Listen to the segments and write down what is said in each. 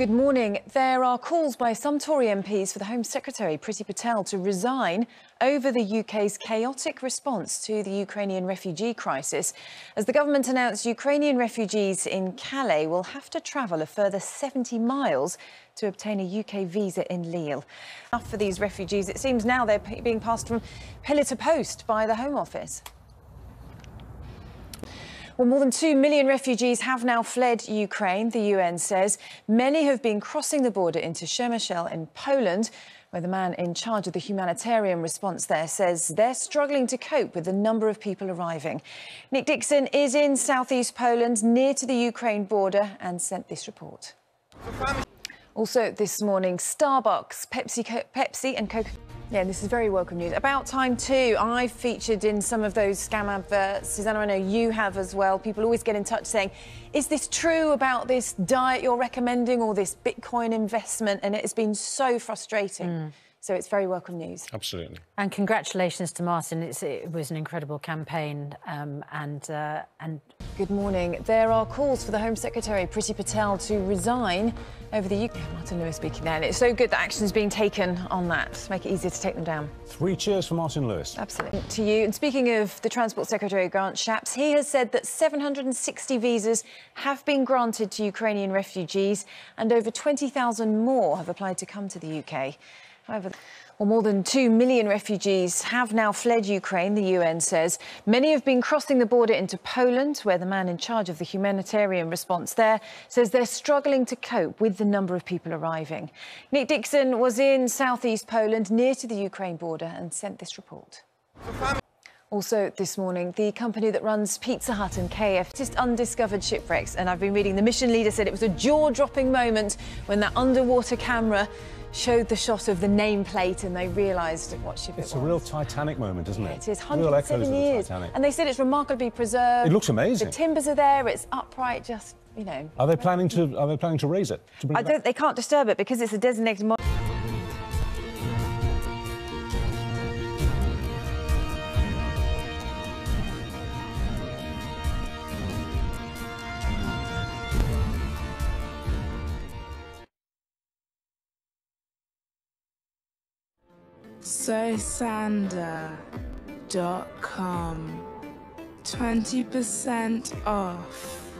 Good morning. There are calls by some Tory MPs for the Home Secretary, Priti Patel, to resign over the UK's chaotic response to the Ukrainian refugee crisis. As the government announced, Ukrainian refugees in Calais will have to travel a further 70 miles to obtain a UK visa in Lille. Enough For these refugees, it seems now they're being passed from pillar to post by the Home Office. Well, more than 2 million refugees have now fled Ukraine, the UN says. Many have been crossing the border into Przemyśl in Poland, where the man in charge of the humanitarian response there says they're struggling to cope with the number of people arriving. Nick Dixon is in southeast Poland, near to the Ukraine border, and sent this report. Also this morning, Starbucks, Pepsi, Pepsi and Coca yeah, this is very welcome news. About time too, I've featured in some of those scam adverts. Susanna, I know you have as well. People always get in touch saying, is this true about this diet you're recommending or this Bitcoin investment? And it has been so frustrating. Mm. So it's very welcome news. Absolutely. And congratulations to Martin. It's, it was an incredible campaign. Um, and uh, and good morning. There are calls for the Home Secretary Priti Patel to resign over the UK. Martin Lewis speaking there. And it's so good that action is being taken on that to make it easier to take them down. Three cheers for Martin Lewis. Absolutely. To you. And speaking of the Transport Secretary Grant Shapps, he has said that 760 visas have been granted to Ukrainian refugees and over 20,000 more have applied to come to the UK. However, well, more than 2 million refugees have now fled Ukraine, the UN says. Many have been crossing the border into Poland, where the man in charge of the humanitarian response there says they're struggling to cope with the number of people arriving. Nick Dixon was in southeast Poland, near to the Ukraine border, and sent this report. Also this morning, the company that runs Pizza Hut and KF just undiscovered shipwrecks. And I've been reading the mission leader said it was a jaw-dropping moment when that underwater camera showed the shot of the nameplate and they realised what ship it's it was. It's a real Titanic moment, isn't it? It is, 107 years. And they said it's remarkably preserved. It looks amazing. The timbers are there, it's upright, just, you know. Are they planning to, are they planning to raise it? To I don't, they can't disturb it because it's a designated... sosandar.com 20% off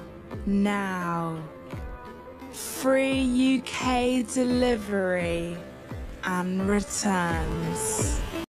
now. Free UK delivery and returns.